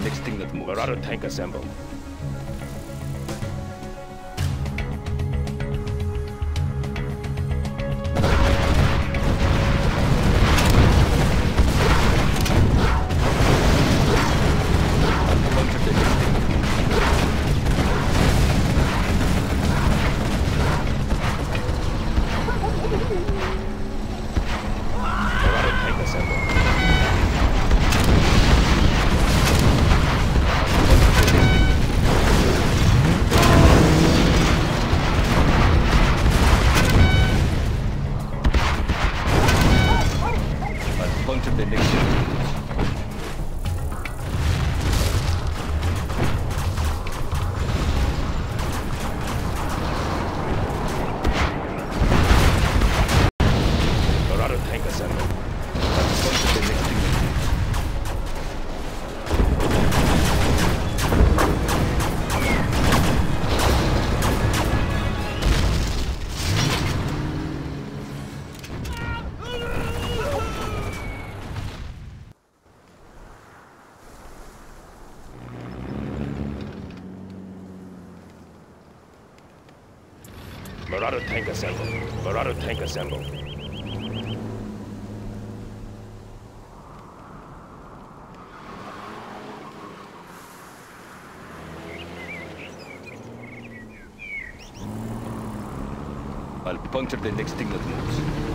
next thing that moves, Mugarado tank assembled. assemble. I'll puncture the next thing that moves.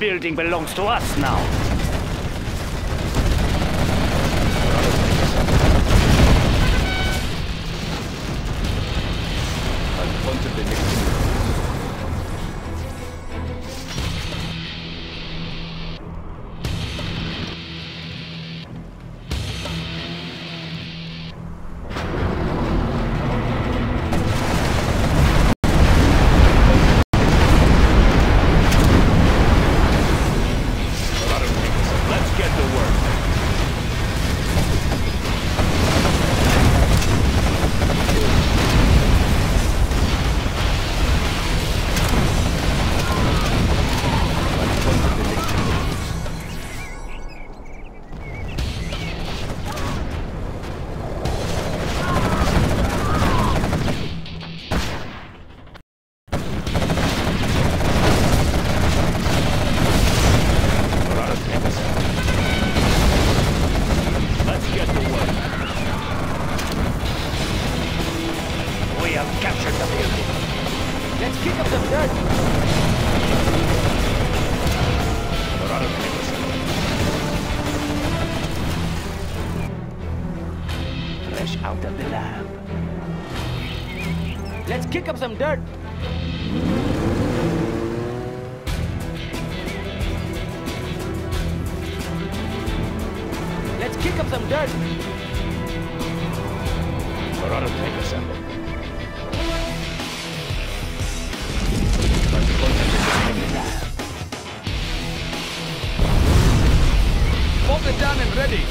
Building belongs to us now. Lab. Let's kick up some dirt. Let's kick up some dirt. We're out of take us out. I've the next signal down and ready.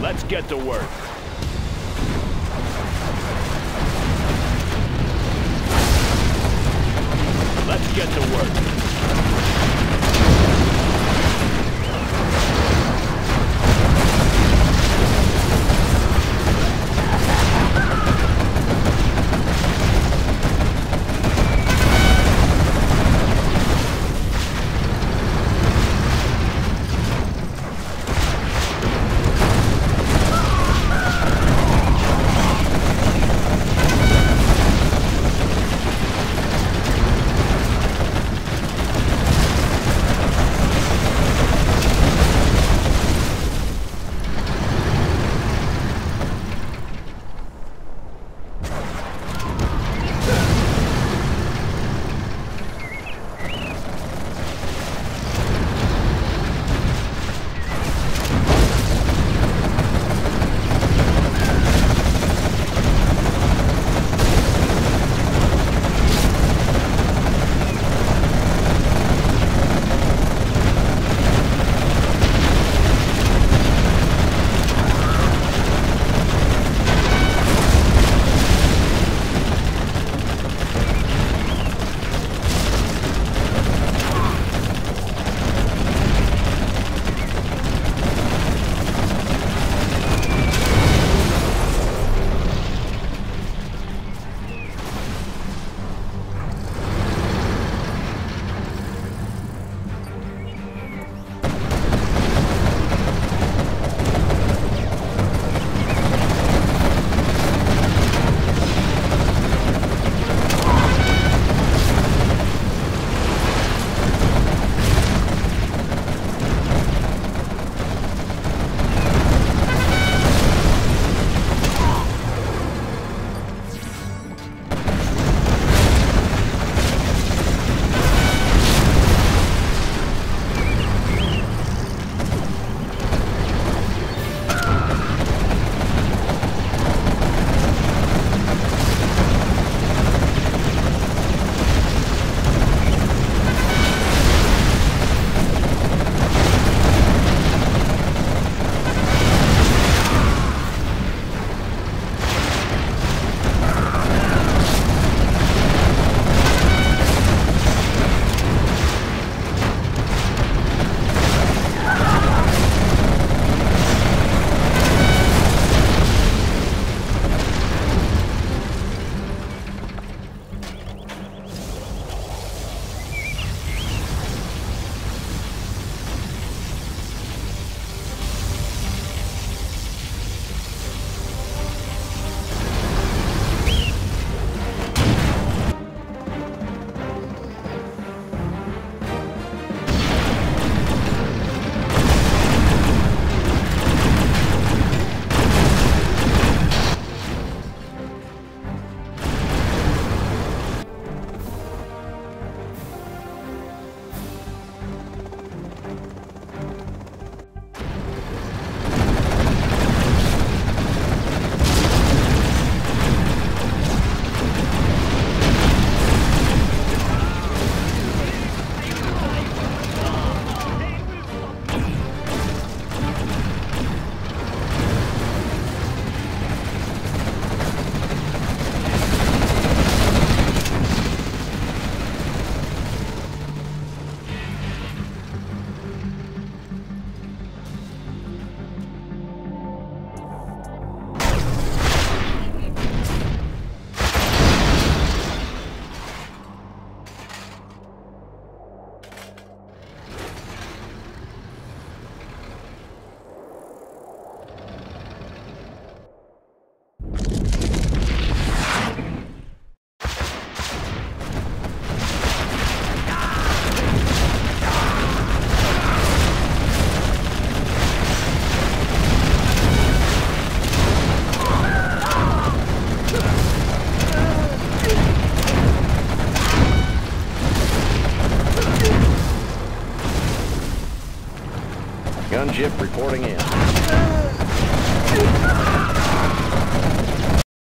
Let's get to work. Let's get to work.